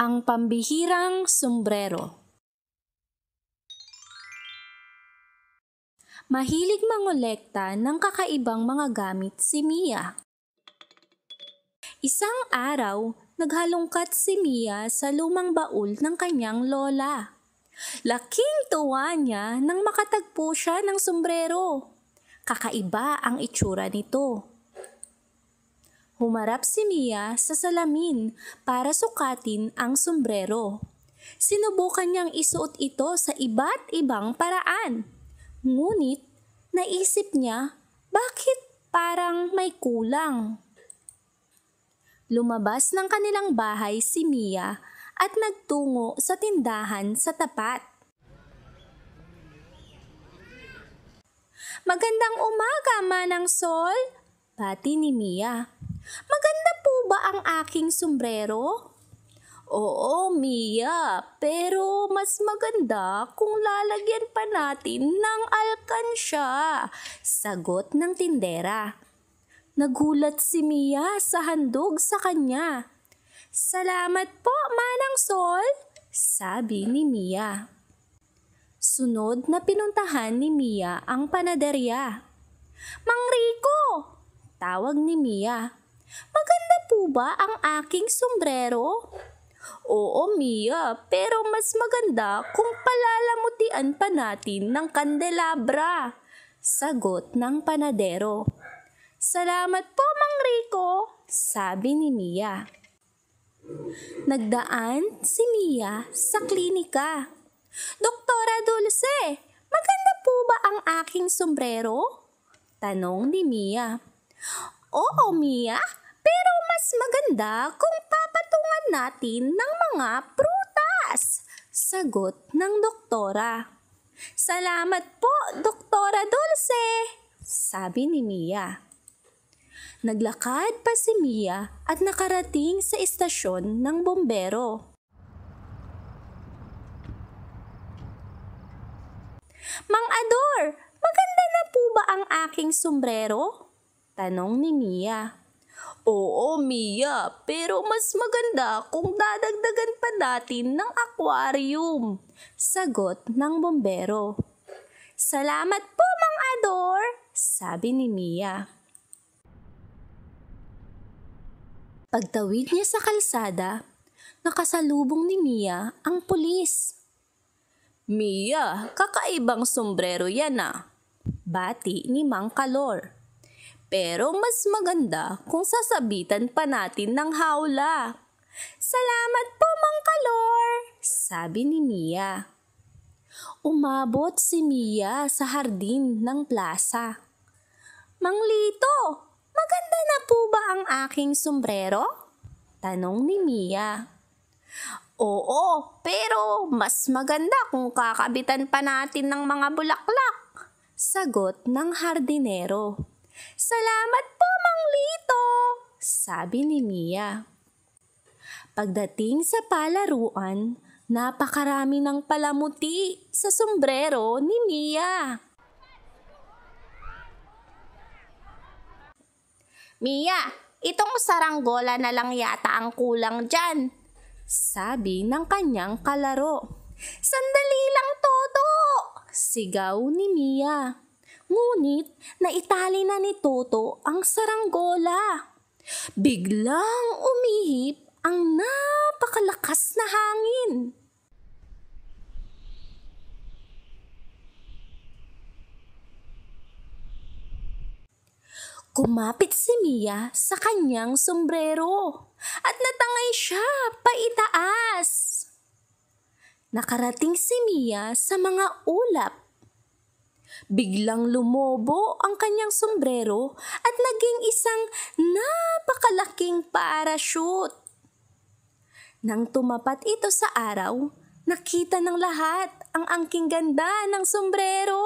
Ang pambihirang sombrero. Mahilig mangolekta ng kakaibang mga gamit si Mia. Isang araw, naghalongkat si Mia sa lumang baul ng kanyang lola. Laking tuwa niya nang makatagpo siya ng sombrero. Kakaiba ang itsura nito. Humarap si Mia sa salamin para sukatin ang sombrero. Sinubukan niyang isuot ito sa iba't ibang paraan. Ngunit naisip niya, bakit parang may kulang? Lumabas ng kanilang bahay si Mia at nagtungo sa tindahan sa tapat. Magandang umaga, Manang Sol! Pati ni Mia. Maganda po ba ang aking sombrero? Oo, Mia, pero mas maganda kung lalagyan pa natin ng alkansya. Sagot ng tindera. Nagulat si Mia sa handog sa kanya. Salamat po, Manang Sol, sabi ni Mia. Sunod na pinuntahan ni Mia ang panaderya. Mang Rico, tawag ni Mia. Maganda po ba ang aking sombrero? Oo, Mia, pero mas maganda kung palalamutian pa natin ng kandelabra. Sagot ng panadero. Salamat po, Mang Rico, sabi ni Mia. Nagdaan si Mia sa klinika. Doktora Dulce, maganda po ba ang aking sombrero? Tanong ni Mia. Oo, Mia, pero mas maganda kung papatungan natin ng mga prutas. Sagot ng doktora. Salamat po, Doktora Dulce, sabi ni Mia. Naglakad pa si Mia at nakarating sa istasyon ng bombero. Mang Ador, maganda na po ba ang aking sombrero? Tanong ni Mia. Oo, Mia, pero mas maganda kung dadagdagan pa natin ng aquarium. Sagot ng bombero. Salamat po, Mang Ador, sabi ni Mia. Pagtawid niya sa kalsada, nakasalubong ni Mia ang pulis. Mia, kakaibang sombrero yan ah. Bati ni Mang Kalor. Pero mas maganda kung sasabitan pa natin ng hawla. Salamat po, Mang Kalor, sabi ni Mia. Umabot si Mia sa hardin ng plaza. Mang Lito, maganda na po ba ang aking sombrero? Tanong ni Mia. Oo, pero mas maganda kung kakabitan pa natin ng mga bulaklak. Sagot ng hardinero. Salamat po, Mang Lito, sabi ni Mia. Pagdating sa palaruan, napakarami ng palamuti sa sombrero ni Mia. Mia, itong saranggola na lang yata ang kulang dyan, sabi ng kanyang kalaro. Sandali lang, Toto! Sigaw ni Mia. Ngunit naitali na ni Toto ang saranggola. Biglang umihip ang napakalakas na hangin. Kumapit si Mia sa kanyang sombrero at natangay siya paitaas. Nakarating si Mia sa mga ulap Biglang lumobo ang kanyang sombrero at naging isang napakalaking parachute. Nang tumapat ito sa araw, nakita ng lahat ang angking ganda ng sombrero.